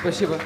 Спасибо.